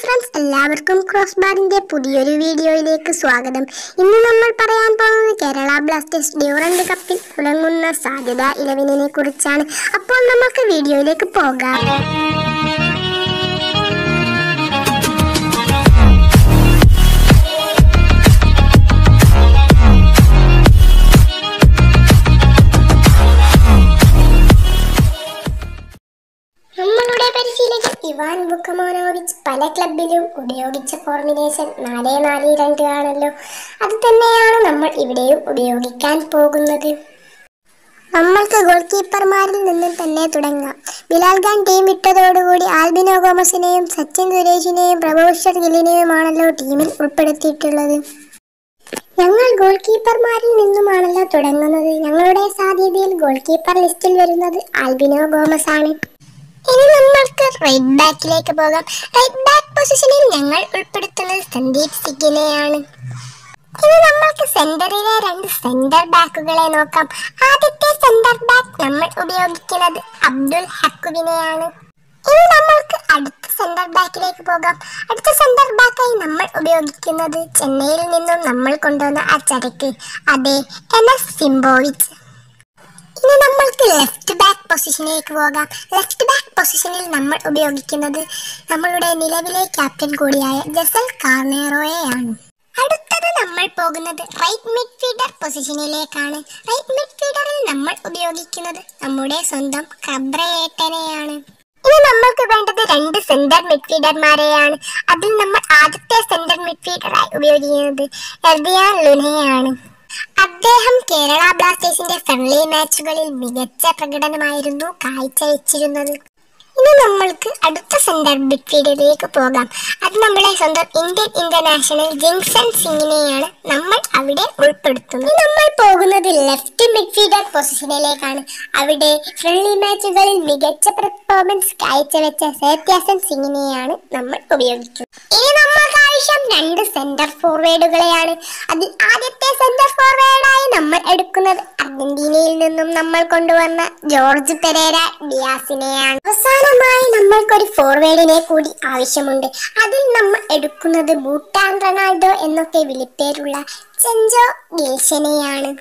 Friends എല്ലാവർക്കും cross ബാറിന്റെ പുതിയൊരു വീഡിയോയിലേക്ക് സ്വാഗതം. ഇന്ന് നമ്മൾ പറയാൻ പോകുന്നത് കേരള ബ്ലാസ്റ്റേഴ്സ് ഡ്യൂറന്റ് കപ്പിൽ തുടങ്ങുന്ന സാധ്യത ഇലവിനെ കുറിച്ചാണ്. അപ്പോൾ നമുക്ക് വീഡിയോയിലേക്ക് പോകാം. ഇവാൻ ബുക്കമോനോവിച്ച് പല ക്ലബിലും ഉപയോഗിച്ച ഫോർമുലേഷൻ നാല് നാല് രണ്ട് ആണല്ലോ. അത് തന്നെയാണ് നമ്മൾ ഇവിടെയും ഉപയോഗിക്കാൻ പോകുന്നത്. നമ്മൾക്ക് ഗോൾ കീപ്പർമാരിൽ നിന്നും തന്നെ തുടങ്ങാം. ബിലാൽ ഖാൻ ടീം വിട്ടതോടുകൂടി ആൽബിനോ ഗോമസിനെയും സച്ചിൻ സുരേഷിനെയും പ്രഭോഷർ ഗില്ലിനെയുമാണല്ലോ ടീമിൽ ഉൾപ്പെടുത്തിയിട്ടുള്ളത്. ഞങ്ങൾ ഗോൾ കീപ്പർമാരിൽ നിന്നുമാണല്ലോ തുടങ്ങുന്നത്. ഞങ്ങളുടെ സാധ്യതയിൽ ഗോൾ കീപ്പർ ലിസ്റ്റിൽ വരുന്നത് ആൽബിനോ ഗോമസ് ആണ് ഇനി നമ്മൾക്ക് റൈറ്റ് ബാക്കിലേക്ക് പോകാം. റൈറ്റ് ബാക്ക് പൊസിഷനിൽ ഞങ്ങൾ ഉൾപ്പെടുത്തുന്നത് സന്ദീപ് സിഗിനെയാണ്. ഇനി നമ്മൾക്ക് സെന്ററിലെ രണ്ട് സെന്റർ ബാക്കുകളെ നോക്കാം. ആദ്യത്തെ സെന്റർ ബാക്ക് നമ്മൾ ഉപയോഗിക്കുന്നത് അബ്ദുൽ ഹക്കുവിനെയാണ്. ഇനി നമ്മൾക്ക് അടുത്ത സെന്റർ ബാക്കിലേക്ക് പോകാം. അടുത്ത സെന്റർ ബാക്കായി നമ്മൾ ഉപയോഗിക്കുന്നത് ചെന്നൈയിൽ നിന്നും നമ്മൾ കൊണ്ടുവന്ന ആ ചരക്ക്. അതെ എൻ എസ് സിംബോവിച്ച്. ഇനി നമ്മൾക്ക് ലെഫ്റ്റ് ബാക്ക് പൊസിഷനിലേക്ക് പോകാം. ലെഫ്റ്റ് ബാക്ക് പൊസിഷനിൽ നമ്മൾ ഉപയോഗിക്കുന്നത് നമ്മളുടെ നിലവിലെ ക്യാപ്റ്റൻ കൂടിയായ ജസൽ കാർണേറോയെയാണ് അടുത്തത് നമ്മൾ പോകുന്നത് റൈറ്റ് മിഡ്ഫീൽഡർ പൊസിഷനിലേക്കാണ് റൈറ്റ് മിഡ്ഫീൽഡറിൽ നമ്മൾ ഉപയോഗിക്കുന്നത് നമ്മുടെ സ്വന്തം കബ്രയേട്ടനെയാണ്. ഇനി നമ്മൾക്ക് വേണ്ടത് രണ്ട് സെന്റർ മിഡ്ഫീൽഡർമാരെയാണ് അതിൽ നമ്മൾ ആദ്യത്തെ സെന്റർ മിഡ്ഫീൽഡറായി ഉപയോഗിക്കുന്നത് എർദിയാൻ ലുനയാണ്. അദ്ദേഹം കേരള ബ്ലാസ്റ്റേഴ്സിന്റെ ഫ്രണ്ട്ലി മാച്ചുകളിൽ മികച്ച പ്രകടനമായിരുന്നു കാഴ്ചവെച്ചിരുന്നത്. ഇനി നമ്മൾക്ക് അടുത്ത സെന്റർ മിഡ്ഫീൽഡിലേക്ക് പോകാം. അത് നമ്മുടെ സ്വന്തം ഇന്ത്യൻ ഇന്റർനാഷണൽ ജിങ്സൺ സിംഗിനെയാണ് നമ്മൾ അവിടെ ഉൾപ്പെടുത്തുന്നത്. നമ്മൾ പോകുന്നത് ലെഫ്റ്റ് മിഡ്ഫീൽഡർ പൊസിഷനിലേക്കാണ് അവിടെ ഫ്രണ്ട്ലി മാച്ചുകളിൽ മികച്ച പെർഫോമൻസ് കാഴ്ചവെച്ച സേത്യാസൻ സിംഗിനെയാണ് നമ്മൾ ഉപയോഗിക്കുന്നത്. ഇനി നമ്മൾക്ക് ആവശ്യം രണ്ട് സെന്റർ ഫോർവേഡുകളെയാണ് അതിൽ ആദ്യത്തെ സെന്റർ ഫോർവേഡായി നമ്മൾ എടുക്കുന്നത് അർജന്റീനയിൽ നിന്നും നമ്മൾ കൊണ്ടുവന്ന ജോർജ് പെരേര ഡിയാസിനെയാണ്. അവസാനമായി നമ്മൾക്കൊരു ഫോർവേഡിനെ കൂടി ആവശ്യമുണ്ട്. അതിൽ നമ്മൾ എടുക്കുന്നത് ഭൂട്ടാൻ റൊണാൾഡോ എന്നൊക്കെ വിളിപ്പേരുള്ള ചെഞ്ചോ ഗിൽഷനെയാണ്.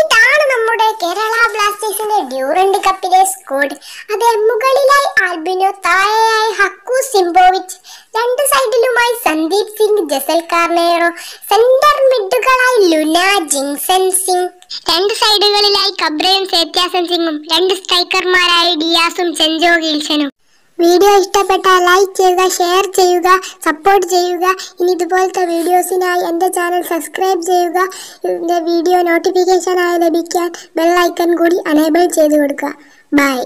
ഇതാണ് നമ്മുടെ കേരള ബ്ലാസ്റ്റേഴ്സിന്റെ ഡ്യൂറന്റ് കപ്പിലെ സ്കോഡ് അതെ മുകളിലായി ആൽബിനോ താഴെയായി ഹക്കു സിംബോവിച്ച് രണ്ട് സൈഡിലുമായി സന്ദീപ് സിംഗ് ജസൽ കാർണേറോ സെന്റർ മിഡുകളായി ലുന ജിങ്സൺ സിംഗ്. രണ്ട് സൈഡുകളിലായി കബ്രയും സേത്യാസൻ സിംഗും രണ്ട് സ്ട്രൈക്കർമാരായി ഡിയാസും ചെഞ്ചോ ഗിൽഷനും. വീഡിയോ ഇഷ്ടപ്പെട്ടാൽ ലൈക്ക് ചെയ്യുക ഷെയർ ചെയ്യുക സപ്പോർട്ട് ചെയ്യുക. ഇനി ഇതുപോലത്തെ വീഡിയോസിനായി എന്റെ ചാനൽ സബ്സ്ക്രൈബ് ചെയ്യുക. എന്റെ വീഡിയോ നോട്ടിഫിക്കേഷനായി ലഭിക്കാൻ ബെൽ ഐക്കൺ കൂടി അനേബിൾ ചെയ്ത് കൊടുക്കുക. ബൈ